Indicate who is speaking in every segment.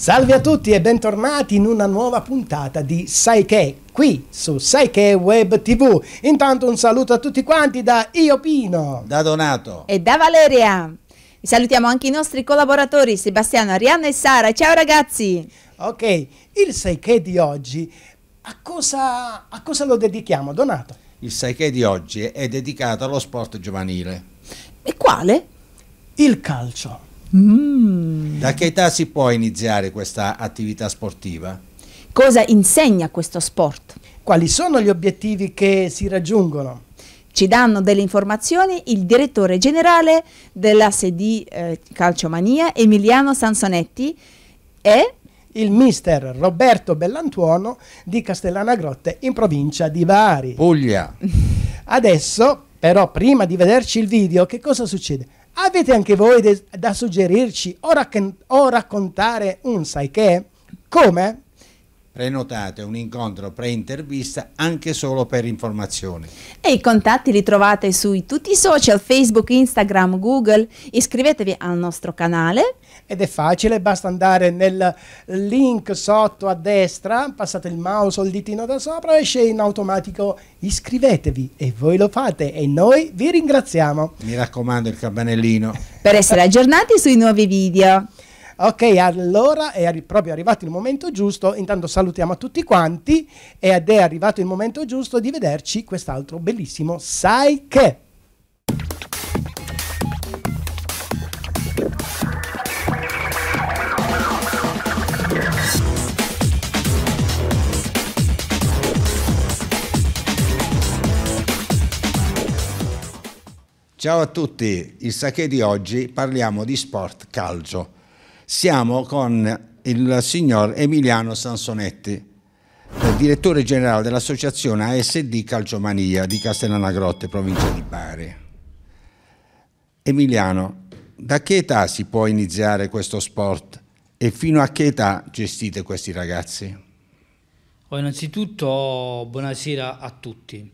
Speaker 1: Salve a tutti e bentornati in una nuova puntata di Sai che, qui su Sai che Web TV. Intanto un saluto a tutti quanti da Io Pino.
Speaker 2: Da Donato.
Speaker 3: E da Valeria. Salutiamo anche i nostri collaboratori Sebastiano, Arianna e Sara. Ciao ragazzi!
Speaker 1: Ok, il Sai che di oggi a cosa, a cosa lo dedichiamo, Donato?
Speaker 2: Il Sai che di oggi è dedicato allo sport giovanile.
Speaker 3: E quale?
Speaker 1: Il calcio.
Speaker 2: Mm. Da che età si può iniziare questa attività sportiva?
Speaker 3: Cosa insegna questo sport?
Speaker 1: Quali sono gli obiettivi che si raggiungono?
Speaker 3: Ci danno delle informazioni il direttore generale della SD eh, Calciomania Emiliano Sansonetti e
Speaker 1: il mister Roberto Bellantuono di Castellana Grotte in provincia di Bari.
Speaker 2: Puglia.
Speaker 1: Adesso, però, prima di vederci il video, che cosa succede? Avete anche voi da suggerirci o, rac- o raccontare un sai che? Come?
Speaker 2: Prenotate un incontro pre-intervista anche solo per informazioni.
Speaker 3: E i contatti li trovate su tutti i social, Facebook, Instagram, Google. Iscrivetevi al nostro canale.
Speaker 1: Ed è facile, basta andare nel link sotto a destra, passate il mouse o il ditino da sopra, esce in automatico iscrivetevi e voi lo fate e noi vi ringraziamo.
Speaker 2: Mi raccomando il campanellino.
Speaker 3: Per essere aggiornati sui nuovi video.
Speaker 1: Ok, allora è arri- proprio arrivato il momento giusto, intanto salutiamo a tutti quanti ed è arrivato il momento giusto di vederci quest'altro bellissimo Sai che.
Speaker 2: Ciao a tutti, il Sake di oggi parliamo di sport calcio. Siamo con il signor Emiliano Sansonetti, direttore generale dell'associazione ASD Calciomania di Castellana Grotte, provincia di Bari. Emiliano, da che età si può iniziare questo sport e fino a che età gestite questi ragazzi?
Speaker 4: Oh, innanzitutto buonasera a tutti.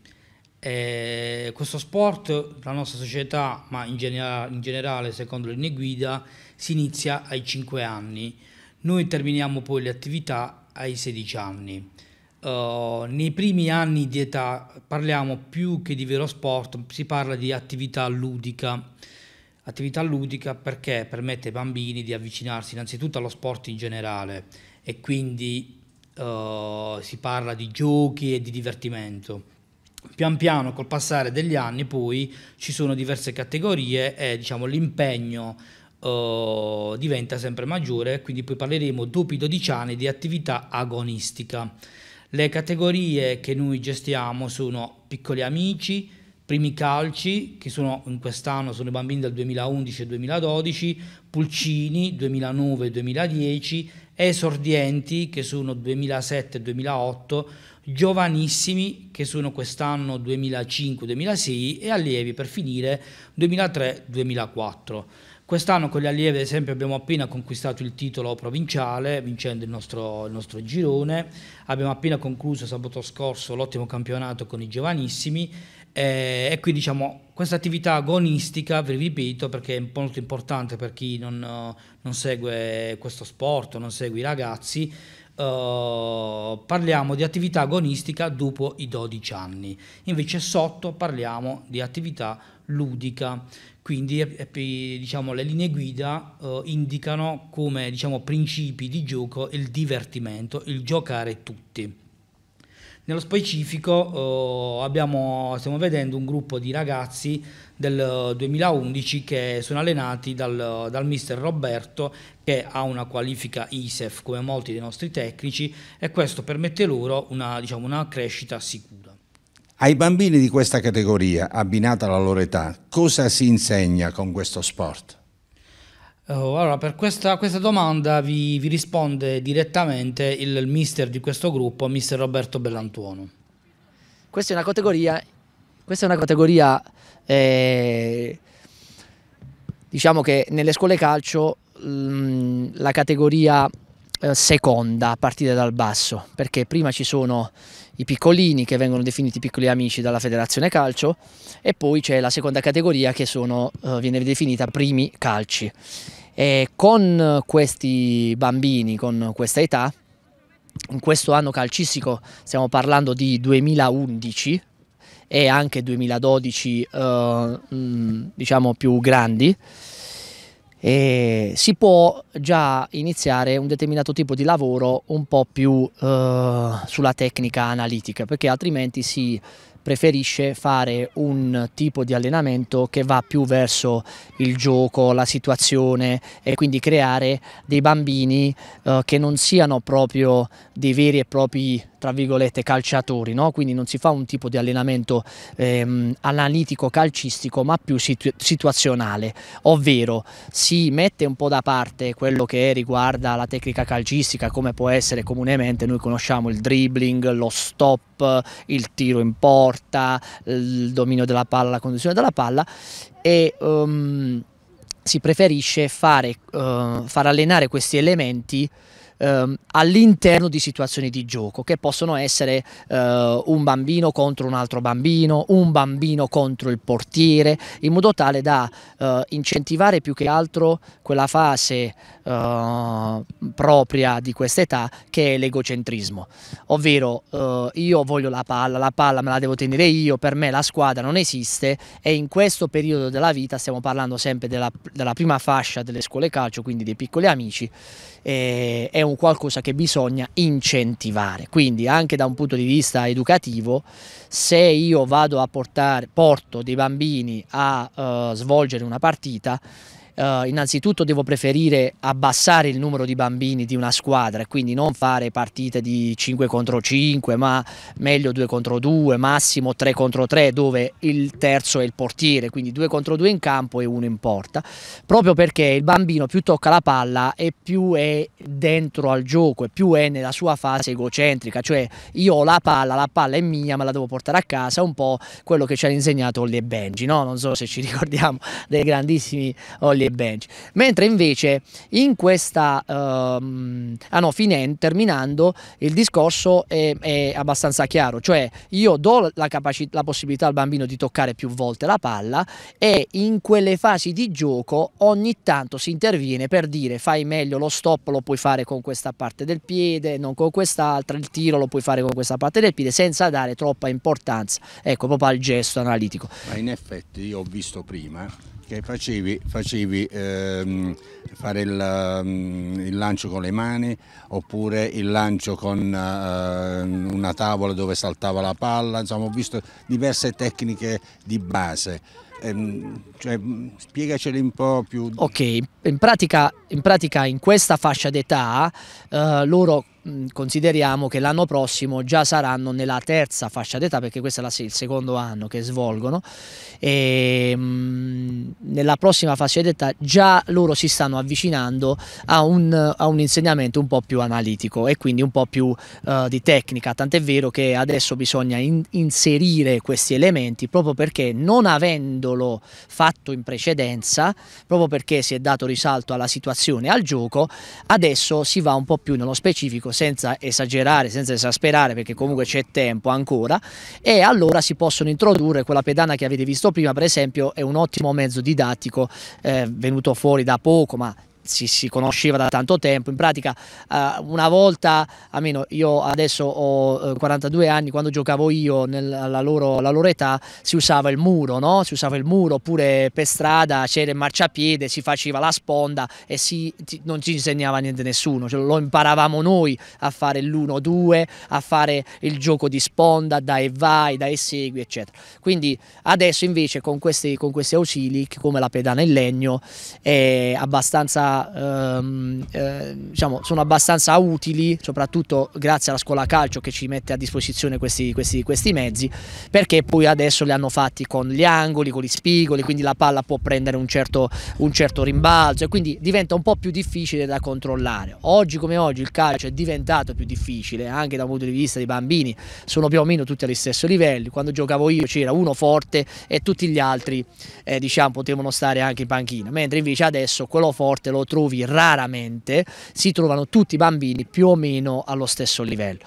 Speaker 4: Eh, questo sport, la nostra società, ma in, genera in generale secondo le linee guida, si inizia ai 5 anni. Noi terminiamo poi le attività ai 16 anni. Uh, nei primi anni di età parliamo più che di vero sport, si parla di attività ludica. Attività ludica perché permette ai bambini di avvicinarsi innanzitutto allo sport in generale e quindi uh, si parla di giochi e di divertimento pian piano col passare degli anni poi ci sono diverse categorie e diciamo l'impegno diventa sempre maggiore quindi poi parleremo dopo i 12 anni di attività agonistica le categorie che noi gestiamo sono piccoli amici primi calci che sono in quest'anno sono i bambini del 2011 e 2012 pulcini 2009 e 2010 esordienti che sono 2007 e 2008 giovanissimi che sono quest'anno 2005-2006 e allievi per finire 2003-2004. Quest'anno con gli allievi ad esempio abbiamo appena conquistato il titolo provinciale vincendo il nostro, il nostro girone, abbiamo appena concluso sabato scorso l'ottimo campionato con i giovanissimi. Eh, e quindi diciamo questa attività agonistica, vi ripeto perché è molto importante per chi non, non segue questo sport, non segue i ragazzi, Uh, parliamo di attività agonistica dopo i 12 anni, invece sotto parliamo di attività ludica, quindi diciamo, le linee guida uh, indicano come diciamo, principi di gioco il divertimento, il giocare tutti. Nello specifico uh, abbiamo, stiamo vedendo un gruppo di ragazzi del 2011 che sono allenati dal, dal mister Roberto che ha una qualifica ISEF come molti dei nostri tecnici e questo permette loro una, diciamo, una crescita sicura.
Speaker 2: Ai bambini di questa categoria, abbinata alla loro età, cosa si insegna con questo sport?
Speaker 4: Oh, allora, per questa, questa domanda vi, vi, risponde direttamente il, il, mister di questo gruppo, mister Roberto Bellantuono.
Speaker 5: Questa è una categoria, questa è una categoria eh, diciamo che nelle scuole calcio mh, mm, la categoria eh, seconda a partire dal basso, perché prima ci sono i piccolini che vengono definiti piccoli amici dalla federazione calcio e poi c'è la seconda categoria che sono, eh, viene definita primi calci. E con questi bambini, con questa età, in questo anno calcistico stiamo parlando di 2011 e anche 2012 eh, diciamo più grandi, e si può già iniziare un determinato tipo di lavoro un po' più eh, sulla tecnica analitica perché altrimenti si preferisce fare un tipo di allenamento che va più verso il gioco, la situazione e quindi creare dei bambini eh, che non siano proprio dei veri e propri tra virgolette calciatori, no? quindi non si fa un tipo di allenamento ehm, analitico calcistico ma più situ situazionale, ovvero si mette un po' da parte quello che riguarda la tecnica calcistica come può essere comunemente, noi conosciamo il dribbling, lo stop, il tiro in porta, il dominio della palla, la conduzione della palla e um, si preferisce fare, uh, far allenare questi elementi ehm, all'interno di situazioni di gioco che possono essere eh, un bambino contro un altro bambino, un bambino contro il portiere, in modo tale da eh, incentivare più che altro quella fase eh, propria di questa età che è l'egocentrismo, ovvero eh, io voglio la palla, la palla me la devo tenere io, per me la squadra non esiste e in questo periodo della vita stiamo parlando sempre della, della prima fascia delle scuole calcio, quindi dei piccoli amici, eh, è un qualcosa che bisogna incentivare. Quindi anche da un punto di vista educativo, se io vado a portare, porto dei bambini a uh, svolgere una partita, Uh, innanzitutto devo preferire abbassare il numero di bambini di una squadra e quindi non fare partite di 5 contro 5 ma meglio 2 contro 2 massimo 3 contro 3 dove il terzo è il portiere quindi 2 contro 2 in campo e uno in porta proprio perché il bambino più tocca la palla e più è dentro al gioco e più è nella sua fase egocentrica cioè io ho la palla, la palla è mia me la devo portare a casa un po' quello che ci ha insegnato Olli e Benji no? non so se ci ricordiamo dei grandissimi Olli e bench. Mentre invece in questa, um, ah no, fine, terminando, il discorso è, è, abbastanza chiaro, cioè io do la, la possibilità al bambino di toccare più volte la palla e in quelle fasi di gioco ogni tanto si interviene per dire fai meglio lo stop lo puoi fare con questa parte del piede, non con quest'altra, il tiro lo puoi fare con questa parte del piede senza dare troppa importanza, ecco proprio al gesto analitico.
Speaker 2: Ma in effetti io ho visto prima che facevi, facevi ehm, fare il, um, il, lancio con le mani oppure il lancio con uh, una tavola dove saltava la palla, insomma ho visto diverse tecniche di base. Ehm, cioè, spiegaceli un po' più.
Speaker 5: Ok, in pratica in, pratica in questa fascia d'età uh, loro consideriamo che l'anno prossimo già saranno nella terza fascia d'età perché questo è il secondo anno che svolgono e mh, nella prossima fascia d'età già loro si stanno avvicinando a un, a un, insegnamento un po' più analitico e quindi un po' più uh, di tecnica. Tant'è vero che adesso bisogna in, inserire questi elementi proprio perché non avendolo fatto in precedenza proprio perché si è dato risalto alla situazione al gioco adesso si va un po' più nello specifico senza esagerare, senza esasperare perché comunque c'è tempo ancora e allora si possono introdurre quella pedana che avete visto prima per esempio è un ottimo mezzo didattico eh, venuto fuori da poco ma si, si, conosceva da tanto tempo, in pratica uh, una volta, almeno io adesso ho 42 eh, anni, quando giocavo io nella loro, loro età si usava il muro, no? si usava il muro oppure per strada c'era il marciapiede, si faceva la sponda e si, non ci insegnava niente nessuno, cioè, lo imparavamo noi a fare l'1-2, a fare il gioco di sponda, dai e vai, dai e segui eccetera. Quindi adesso invece con questi, con questi ausili come la pedana in legno è abbastanza ehm, eh, diciamo, sono abbastanza utili, soprattutto grazie alla scuola calcio che ci mette a disposizione questi, questi, questi mezzi, perché poi adesso li hanno fatti con gli angoli, con gli spigoli, quindi la palla può prendere un certo, un certo rimbalzo e quindi diventa un po' più difficile da controllare. Oggi come oggi il calcio è diventato più difficile, anche dal punto di vista dei bambini, sono più o meno tutti agli stessi livelli. Quando giocavo io c'era uno forte e tutti gli altri eh, diciamo, potevano stare anche in panchina, mentre invece adesso quello forte lo trovi raramente, si trovano tutti i bambini più o meno allo stesso livello.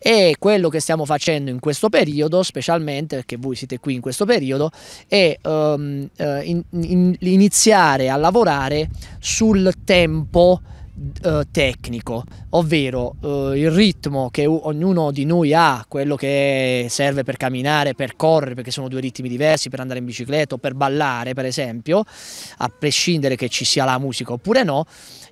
Speaker 5: E quello che stiamo facendo in questo periodo, specialmente perché voi siete qui in questo periodo, è um, in, in, iniziare a lavorare sul tempo uh, tecnico, ovvero uh, il ritmo che ognuno di noi ha, quello che serve per camminare, per correre, perché sono due ritmi diversi, per andare in bicicletta o per ballare, per esempio, a prescindere che ci sia la musica oppure no,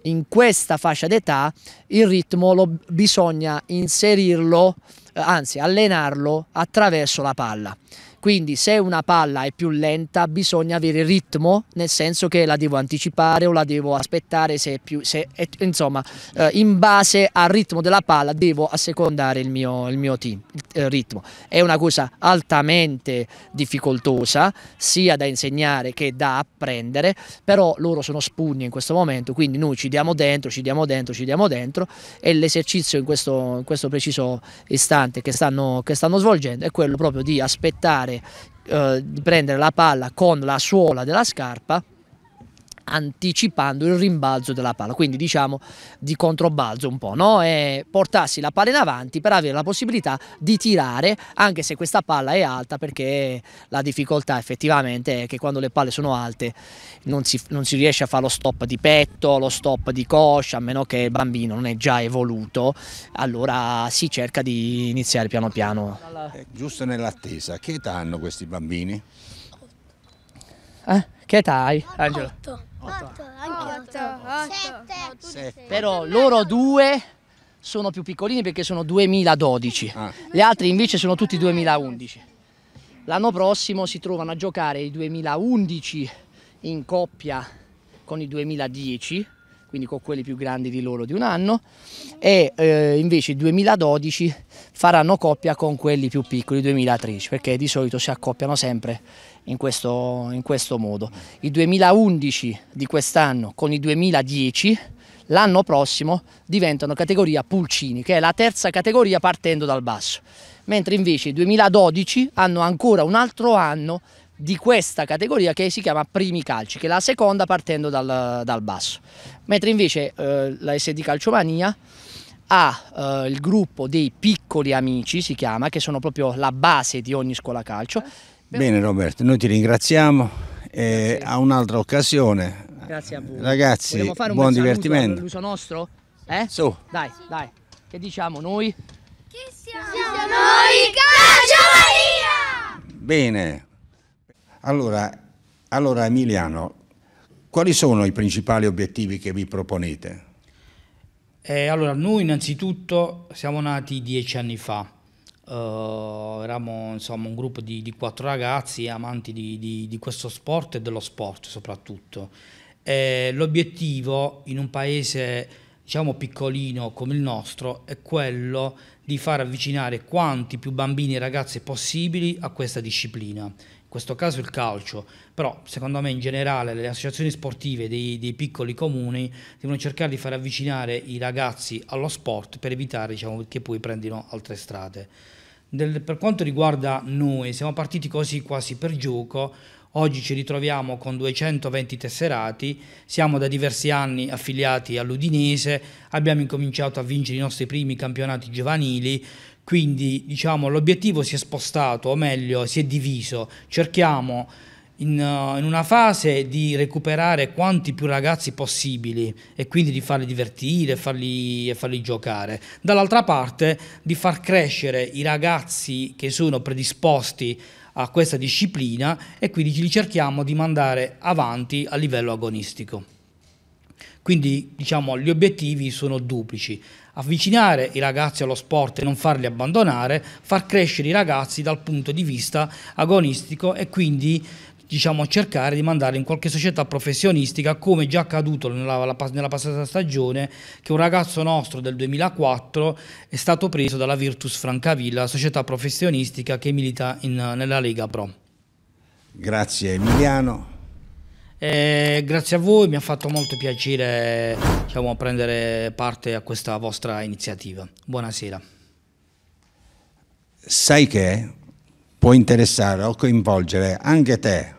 Speaker 5: in questa fascia d'età il ritmo lo, bisogna inserirlo, eh, anzi allenarlo attraverso la palla. Quindi se una palla è più lenta bisogna avere ritmo, nel senso che la devo anticipare o la devo aspettare, se più, se, insomma eh, in base al ritmo della palla devo assecondare il mio, il mio team, il eh, ritmo. È una cosa altamente difficoltosa, sia da insegnare che da apprendere, però loro sono spugni in questo momento, quindi noi ci diamo dentro, ci diamo dentro, ci diamo dentro e l'esercizio in questo, in questo preciso istante che stanno, che stanno svolgendo è quello proprio di aspettare eh, prendere la palla con la suola della scarpa anticipando il rimbalzo della palla, quindi diciamo di controbalzo un po', no? E portarsi la palla in avanti per avere la possibilità di tirare, anche se questa palla è alta, perché la difficoltà effettivamente è che quando le palle sono alte non si, non si riesce a fare lo stop di petto, lo stop di coscia, a meno che il bambino non è già evoluto, allora si cerca di iniziare piano piano.
Speaker 2: Eh, giusto nell'attesa, che età hanno questi bambini?
Speaker 5: Eh? Che età hai,
Speaker 6: Angelo? 8. 8, anche 8,
Speaker 5: 7. Però loro due sono più piccolini perché sono 2012, ah. gli altri invece sono tutti 2011. L'anno prossimo si trovano a giocare i 2011 in coppia con i 2010, quindi con quelli più grandi di loro di un anno, e eh, invece i 2012 faranno coppia con quelli più piccoli, 2013, perché di solito si accoppiano sempre in questo, in questo modo. I 2011 di quest'anno con i 2010 l'anno prossimo diventano categoria pulcini, che è la terza categoria partendo dal basso, mentre invece i 2012 hanno ancora un altro anno di questa categoria che si chiama primi calci, che è la seconda partendo dal, dal basso, mentre invece eh, la SD Calciomania ha eh, il gruppo dei piccoli amici, si chiama, che sono proprio la base di ogni scuola calcio,
Speaker 2: Bene Roberto, noi ti ringraziamo e a un'altra occasione.
Speaker 5: Grazie a voi.
Speaker 2: Ragazzi, buon divertimento.
Speaker 5: L'uso nostro? Eh?
Speaker 2: Su.
Speaker 5: Dai, dai. Che diciamo noi?
Speaker 6: Che siamo, siamo noi Calcio Maria!
Speaker 2: Bene. Allora, allora Emiliano, quali sono i principali obiettivi che vi proponete?
Speaker 4: Eh, allora, noi innanzitutto siamo nati dieci anni fa Uh, eravamo insomma un gruppo di, di quattro ragazzi amanti di, di, di, questo sport e dello sport soprattutto. E l'obiettivo in un paese diciamo piccolino come il nostro è quello di far avvicinare quanti più bambini e ragazzi possibili a questa disciplina. In questo caso il calcio, però secondo me in generale le associazioni sportive dei, dei piccoli comuni devono cercare di far avvicinare i ragazzi allo sport per evitare diciamo, che poi prendino altre strade. Del, per quanto riguarda noi, siamo partiti così quasi per gioco, oggi ci ritroviamo con 220 tesserati, siamo da diversi anni affiliati all'Udinese, abbiamo incominciato a vincere i nostri primi campionati giovanili, quindi diciamo, l'obiettivo si è spostato, o meglio si è diviso, cerchiamo in, uh, in, una fase di recuperare quanti più ragazzi possibili e quindi di farli divertire e farli, farli, giocare. Dall'altra parte di far crescere i ragazzi che sono predisposti a questa disciplina e quindi li cerchiamo di mandare avanti a livello agonistico. Quindi diciamo gli obiettivi sono duplici, avvicinare i ragazzi allo sport e non farli abbandonare, far crescere i ragazzi dal punto di vista agonistico e quindi diciamo, cercare di mandarli in qualche società professionistica, come già accaduto nella, nella, passata stagione, che un ragazzo nostro del 2004 è stato preso dalla Virtus Francavilla, società professionistica che milita in, nella Lega Pro.
Speaker 2: Grazie Emiliano.
Speaker 4: Eh, grazie a voi, mi ha fatto molto piacere diciamo, prendere parte a questa vostra iniziativa. Buonasera.
Speaker 2: Sai che può interessare o coinvolgere anche te